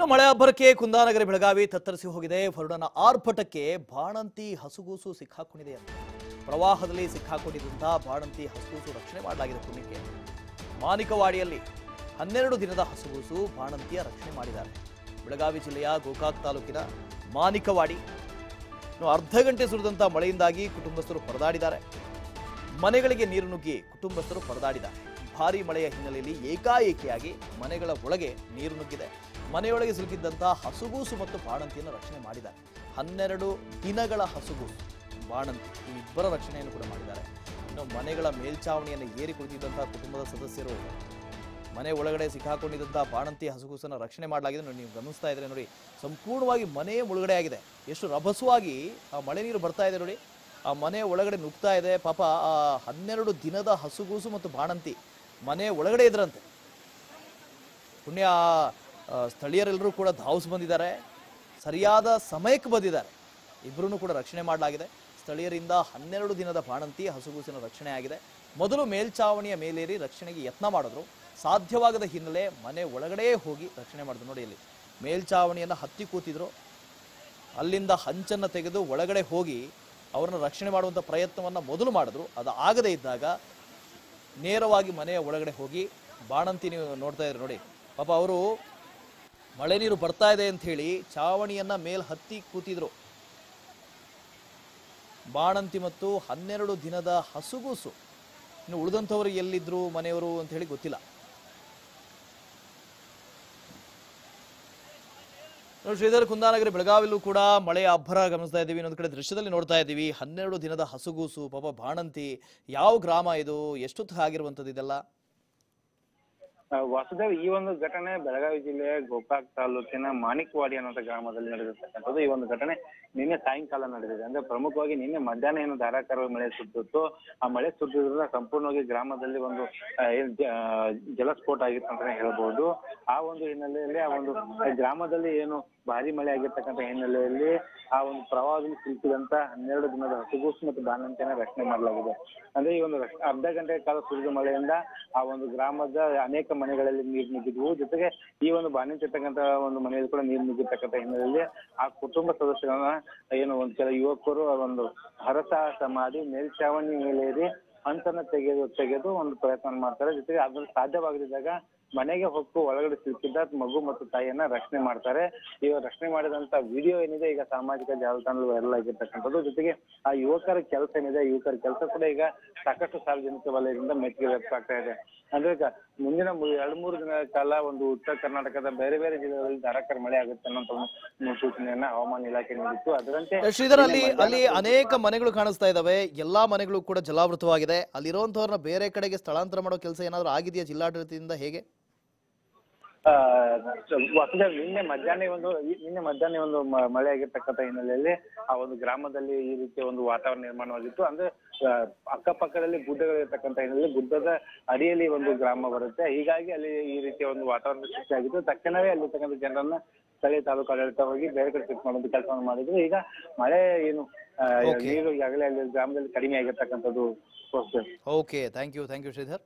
ಇನ್ನು ಮಳೆ ಅಬ್ಬರಕ್ಕೆ ಕುಂದಾನಗರಿ ಬೆಳಗಾವಿ ತತ್ತರಿಸಿ ಹೋಗಿದೆ. ವರುಣನ ಆರ್ಭಟಕ್ಕೆ ಬಾಣಂತಿ ಹಸುಗೂಸು ಸಿಕ್ಕಾಕೊಂಡಿದೆ ಅಂತ. ಪ್ರವಾಹದಲ್ಲಿ ಸಿಕ್ಕಾಕೊಂಡಿದ್ದಂತಹ ಬಾಣಂತಿ ಹಸುಗೂಸು ರಕ್ಷಣೆ ಮಾಡಲಾಗಿದೆ ಪುಣ್ಯಕ್ಕೆ. ಮಾನಿಕವಾಡಿಯಲ್ಲಿ ಹನ್ನೆರಡು ದಿನದ ಹಸುಗೂಸು ಬಾಣಂತಿಯ ರಕ್ಷಣೆ ಮಾಡಿದ್ದಾರೆ. ಬೆಳಗಾವಿ ಜಿಲ್ಲೆಯ ಗೋಕಾಕ್ ತಾಲೂಕಿನ ಮಾನಿಕವಾಡಿ. ಅರ್ಧ ಗಂಟೆ ಸುರಿದಂತಹ ಮಳೆಯಿಂದಾಗಿ ಕುಟುಂಬಸ್ಥರು ಪರದಾಡಿದ್ದಾರೆ. ಮನೆಗಳಿಗೆ ನೀರು ನುಗ್ಗಿ ಕುಟುಂಬಸ್ಥರು ಪರದಾಡಿದ್ದಾರೆ. ಭಾರಿ ಮಳೆಯ ಹಿನ್ನೆಲೆಯಲ್ಲಿ ಏಕಾಏಕಿಯಾಗಿ ಮನೆಗಳ ಒಳಗೆ ನೀರು ನುಗ್ಗಿದೆ. ಮನೆಯೊಳಗೆ ಸಿಲುಕಿದ್ದಂತಹ ಹಸುಗೂಸು ಮತ್ತು ಬಾಣಂತಿಯನ್ನು ರಕ್ಷಣೆ ಮಾಡಿದ್ದಾರೆ. ಹನ್ನೆರಡು ದಿನಗಳ ಹಸುಗೂಸು, ಬಾಣಂತಿ ಈ ಇಬ್ಬರ ರಕ್ಷಣೆಯನ್ನು ಕೂಡ ಮಾಡಿದ್ದಾರೆ. ಇನ್ನು ಮನೆಗಳ ಮೇಲ್ಛಾವಣಿಯನ್ನು ಏರಿ ಕುಳಿತಿದ್ದಂತಹ ಕುಟುಂಬದ ಸದಸ್ಯರು ಮನೆ ಒಳಗಡೆ ಸಿಕ್ಕಾಕೊಂಡಿದ್ದಂತಹ ಬಾಣಂತಿ ಹಸುಗೂಸನ್ನು ರಕ್ಷಣೆ ಮಾಡಲಾಗಿದೆ. ನೋಡಿ, ನೀವು ಗಮನಿಸ್ತಾ ಇದ್ರೆ ನೋಡಿ, ಸಂಪೂರ್ಣವಾಗಿ ಮನೆಯೇ ಮುಳುಗಡೆ ಆಗಿದೆ. ಎಷ್ಟು ರಭಸವಾಗಿ ಆ ಮಳೆ ನೀರು ಬರ್ತಾ ಇದೆ ನೋಡಿ. ಆ ಮನೆ ಒಳಗಡೆ ನುಗ್ತಾ ಇದೆ. ಪಾಪ ಆ ಹನ್ನೆರಡು ದಿನದ ಹಸುಗೂಸು ಮತ್ತು ಬಾಣಂತಿ ಮನೆ ಒಳಗಡೆ ಇದ್ರಂತೆ. ಪುಣ್ಯ ಸ್ಥಳೀಯರೆಲ್ಲರೂ ಕೂಡ ಧಾವಿಸಿ ಬಂದಿದ್ದಾರೆ. ಸರಿಯಾದ ಸಮಯಕ್ಕೆ ಬಂದಿದ್ದಾರೆ. ಇಬ್ಬರೂ ಕೂಡ ರಕ್ಷಣೆ ಮಾಡಲಾಗಿದೆ. ಸ್ಥಳೀಯರಿಂದ ಹನ್ನೆರಡು ದಿನದ ಬಾಣಂತಿ, ಹಸುಗೂಸಿನ ರಕ್ಷಣೆ ಆಗಿದೆ. ಮೊದಲು ಮೇಲ್ಚಾವಣಿಯ ಮೇಲೇರಿ ರಕ್ಷಣೆಗೆ ಯತ್ನ ಮಾಡಿದ್ರು. ಸಾಧ್ಯವಾಗದ ಹಿನ್ನೆಲೆ ಮನೆ ಒಳಗಡೆ ಹೋಗಿ ರಕ್ಷಣೆ ಮಾಡಿದ್ರು ನೋಡಿ ಇಲ್ಲಿ. ಮೇಲ್ಚಾವಣಿಯನ್ನು ಹತ್ತಿ ಕೂತಿದ್ರು. ಅಲ್ಲಿಂದ ಹಂಚನ್ನು ತೆಗೆದು ಒಳಗಡೆ ಹೋಗಿ ಅವರನ್ನು ರಕ್ಷಣೆ ಮಾಡುವಂಥ ಪ್ರಯತ್ನವನ್ನು ಮೊದಲು ಮಾಡಿದ್ರು. ಅದು ಆಗದೇ ಇದ್ದಾಗ ನೇರವಾಗಿ ಮನೆಯ ಒಳಗಡೆ ಹೋಗಿ ಬಾಣಂತಿ ನೀವು ನೋಡ್ತಾ ಇದ್ರಿ ನೋಡಿ. ಪಾಪ ಅವರು ಮಳೆ ನೀರು ಬರ್ತಾ ಇದೆ ಅಂತ ಹೇಳಿ ಚಾವಣಿಯನ್ನ ಮೇಲ್ ಹತ್ತಿ ಕೂತಿದ್ರು. ಬಾಣಂತಿ ಮತ್ತು ಹನ್ನೆರಡು ದಿನದ ಹಸುಗೂಸು. ಇನ್ನು ಉಳಿದಂಥವ್ರು ಎಲ್ಲಿದ್ರು, ಮನೆಯವರು ಅಂತ ಹೇಳಿ ಗೊತ್ತಿಲ್ಲ. ಶ್ರೀಧರ್ ಕುಂದಾನಗರಿ ಬೆಳಗಾವಿಲ್ಲೂ ಕೂಡ ಮಳೆಯ ಅಬ್ಬರ ಗಮನಿಸ್ತಾ ಇದ್ದೀವಿ. ಇನ್ನೊಂದು ಕಡೆ ದೃಶ್ಯದಲ್ಲಿ ನೋಡ್ತಾ ಇದ್ದೀವಿ. ಹನ್ನೆರಡು ದಿನದ ಹಸುಗೂಸು, ಪಾಪ ಬಾಣಂತಿ, ಯಾವ ಗ್ರಾಮ ಇದು? ಎಷ್ಟೊತ್ತು ಆಗಿರುವಂಥದ್ದು ಇದೆಲ್ಲ? ವಾಸುದೇವ್, ಈ ಒಂದು ಘಟನೆ ಬೆಳಗಾವಿ ಜಿಲ್ಲೆಯ ಗೋಕಾಕ್ ತಾಲೂಕಿನ ಮಾಣಿಕ್ವಾಡಿ ಅನ್ನೋ ಗ್ರಾಮದಲ್ಲಿ ನಡೆದಿರ್ತಕ್ಕಂಥದ್ದು. ಈ ಒಂದು ಘಟನೆ ನಿನ್ನೆ ಸಾಯಂಕಾಲ ನಡೆದಿದೆ. ಅಂದ್ರೆ ಪ್ರಮುಖವಾಗಿ ನಿನ್ನೆ ಮಧ್ಯಾಹ್ನ ಏನು ಧಾರಾಕಾರ ಮಳೆ ಸುತ್ತಿತ್ತು ಆ ಮಳೆ ಸುತ್ತಿದ್ರಿಂದ ಸಂಪೂರ್ಣವಾಗಿ ಗ್ರಾಮದಲ್ಲಿ ಒಂದು ಜಲಸ್ಫೋಟ ಆಗಿತ್ತು ಅಂತಾನೆ ಹೇಳ್ಬಹುದು ಆ ಒಂದು ಹಿನ್ನೆಲೆಯಲ್ಲಿ ಆ ಒಂದು ಗ್ರಾಮದಲ್ಲಿ ಏನು ಭಾರಿ ಮಳೆ ಆಗಿರ್ತಕ್ಕಂಥ ಹಿನ್ನೆಲೆಯಲ್ಲಿ ಆ ಒಂದು ಪ್ರವಾಹದಲ್ಲಿ ಸಿಲುಕಿದಂತ ಹನ್ನೆರಡು ದಿನದ ಹಸುಗೂಸು ಮತ್ತು ಬಾಣಂತಿಯನ್ನ ರಕ್ಷಣೆ ಮಾಡಲಾಗಿದೆ. ಅಂದ್ರೆ ಈ ಒಂದು ಅರ್ಧ ಗಂಟೆ ಕಾಲ ಸುರಿದ ಮಳೆಯಿಂದ ಆ ಒಂದು ಗ್ರಾಮದ ಅನೇಕ ಮನೆಗಳಲ್ಲಿ ನೀರು ನುಗ್ಗಿದ್ವು. ಜೊತೆಗೆ ಈ ಒಂದು ಬಾಣಂತಿ ಇರ್ತಕ್ಕಂಥ ಒಂದು ಮನೆಯಲ್ಲಿ ಕೂಡ ನೀರು ನುಗ್ಗಿರ್ತಕ್ಕಂಥ ಹಿನ್ನೆಲೆಯಲ್ಲಿ ಆ ಕುಟುಂಬ ಸದಸ್ಯರನ್ನ ಏನು ಒಂದು ಕೆಲ ಯುವಕರು ಒಂದು ಹರಸಾಹಸ ಮಾಡಿ ಮೇಲ್ಚಾವಣಿ ಮೇಲೇರಿ ಹಂತನ ತೆಗೆದು ತೆಗೆದು ಒಂದು ಪ್ರಯತ್ನ ಮಾಡ್ತಾರೆ. ಜೊತೆಗೆ ಅದ್ರಲ್ಲಿ ಸಾಧ್ಯವಾಗದಿದ್ದಾಗ ಮನೆಗೆ ಹೊಕ್ಕು ಒಳಗಡೆ ಸಿಕ್ಕಿದ್ದ ಮಗು ಮತ್ತು ತಾಯಿಯನ್ನ ರಕ್ಷಣೆ ಮಾಡ್ತಾರೆ. ಈಗ ರಕ್ಷಣೆ ಮಾಡಿದಂತ ವಿಡಿಯೋ ಏನಿದೆ ಈಗ ಸಾಮಾಜಿಕ ಜಾಲತಾಣದಲ್ಲಿ ವೈರಲ್ ಆಗಿರ್ತಕ್ಕಂಥದ್ದು. ಜೊತೆಗೆ ಆ ಯುವಕರ ಕೆಲಸ ಏನಿದೆ ಯುವಕರ ಕೆಲಸ ಕೂಡ ಈಗ ಸಾಕಷ್ಟು ಸಾರ್ವಜನಿಕ ವಲಯದಿಂದ ಮೆಚ್ಚುಗೆ ವ್ಯಕ್ತವಾಗ್ತಾ ಇದೆ. ಅಂದ್ರೆ ಈಗ ಮುಂದಿನ ಎರಡು ಮೂರು ದಿನಗಳ ಕಾಲ ಒಂದು ಉತ್ತರ ಕರ್ನಾಟಕದ ಬೇರೆ ಬೇರೆ ಜಿಲ್ಲೆಗಳಲ್ಲಿ ಧಾರಾಕಾರ ಮಳೆ ಆಗುತ್ತೆ ಅನ್ನೋ ಮುನ್ಸೂಚನೆಯನ್ನ ಹವಾಮಾನ ಇಲಾಖೆ ನೀಡಿತ್ತು. ಅದರಂತೆ ಶ್ರೀಧರ್ ಅಲ್ಲಿ ಅಲ್ಲಿ ಅನೇಕ ಮನೆಗಳು ಕಾಣಿಸ್ತಾ ಇದಾವೆ. ಎಲ್ಲಾ ಮನೆಗಳು ಕೂಡ ಜಲಾವೃತವಾಗಿದೆ. ಅಲ್ಲಿರುವಂತವ್ರನ್ನ ಬೇರೆ ಕಡೆಗೆ ಸ್ಥಳಾಂತರ ಮಾಡೋ ಕೆಲಸ ಏನಾದ್ರು ಆಗಿದೆಯಾ ಜಿಲ್ಲಾಡಳಿತದಿಂದ ಹೇಗೆ? ಆ, ವಸುದೇವ್ ನಿನ್ನೆ ಮಧ್ಯಾಹ್ನ ಒಂದು ನಿನ್ನೆ ಮಧ್ಯಾಹ್ನ ಒಂದು ಮಳೆ ಆಗಿರ್ತಕ್ಕಂಥ ಹಿನ್ನೆಲೆಯಲ್ಲಿ ಆ ಒಂದು ಗ್ರಾಮದಲ್ಲಿ ಈ ರೀತಿಯ ಒಂದು ವಾತಾವರಣ ನಿರ್ಮಾಣವಾಗಿತ್ತು. ಅಂದ್ರೆ ಅಕ್ಕಪಕ್ಕದಲ್ಲಿ ಅಕ್ಕಪಕ್ಕದಲ್ಲಿ ಗುಡ್ಡಗಳಿರ್ತಕ್ಕಂಥ ಹಿನ್ನೆಲೆಯಲ್ಲಿ ಗುಡ್ಡದ ಅಡಿಯಲ್ಲಿ ಒಂದು ಗ್ರಾಮ ಬರುತ್ತೆ. ಹೀಗಾಗಿ ಅಲ್ಲಿ ಈ ರೀತಿಯ ಒಂದು ವಾತಾವರಣ ಸೃಷ್ಟಿಯಾಗಿತ್ತು ತಕ್ಷಣವೇ ಅಲ್ಲಿರ್ತಕ್ಕಂಥ ಜನರನ್ನ ಸ್ಥಳೀಯ ತಾಲೂಕು ಆಡಳಿತ ಹೋಗಿ ಬೇರೆ ಕಡೆ ಶಿಫ್ಟ್ ಮಾಡುವಂತ ಕೆಲಸವನ್ನು ಮಾಡಿದ್ರು. ಈಗ ಮಳೆ ಏನು ನೀರು ಈಗಾಗಲೇ ಅಲ್ಲಿ ಗ್ರಾಮದಲ್ಲಿ ಕಡಿಮೆ ಆಗಿರ್ತಕ್ಕಂಥದ್ದು. Okay thank you thank you Shridhar.